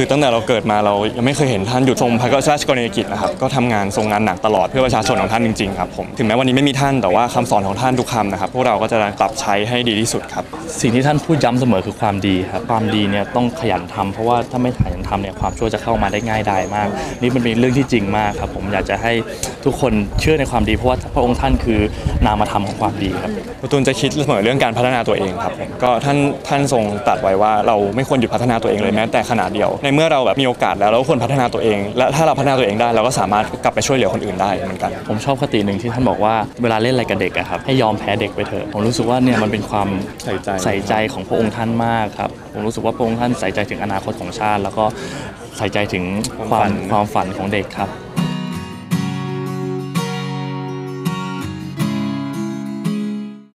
คือตั้งแต่เราเกิดมาเรายังไม่เคยเห็นท่านหยุดทรงพระราชกรณียกิจนะครับก็ทำงานทรงงานหนักตลอดเพื่อประชาชนของท่านจริงๆครับผมถึงแม้วันนี้ไม่มีท่านแต่ว่าคำสอนของท่านทุกคำนะครับพวกเราก็จะปรับใช้ให้ดีที่สุดครับ สิ่งที่ท่านพูดย้ำเสมอคือความดีครับความดีเนี่ยต้องขยันทำเพราะว่าถ้าไม่ขยันทำเนี่ยความชั่วจะเข้ามาได้ง่ายดายมาก นี่มันเป็นเรื่องที่จริงมากครับผมอยากจะให้ทุกคนเชื่อในความดีเพราะว่าพระองค์ท่านคือนามธรรมของความดีครับ ประตูนจะคิดเสมอเรื่องการพัฒนาตัวเองครับผมก็ท่านท่านทรงตรัดไว้ว่าเราไม่ควรหยุดพัฒนาตัวเองเลยแม้แต่ขนาดเดียว ในเมื่อเราแบบมีโอกาสแล้วเราก็ควรพัฒนาตัวเอง และถ้าเราพัฒนาตัวเองได้เราก็สามารถกลับไปช่วยเหลือคนอื่นได้เหมือนกัน ผมชอบคติหนึ่งที่ท่านบอกว่าเวลาเล่นอะไรกับเด็กอะครับให้ยอมแพ้เด็กไปเถอะผมรู้สึกว่าเนี่ยมันเป็นความใส่ใจใส่ใจของพระองค์ท่านมากครับผมรู้สึกว่าพระองค์ท่านใส่ใจถึงอนาคตของชาติ แล้วก็ใส่ใจถึงความความฝันของเด็กครับ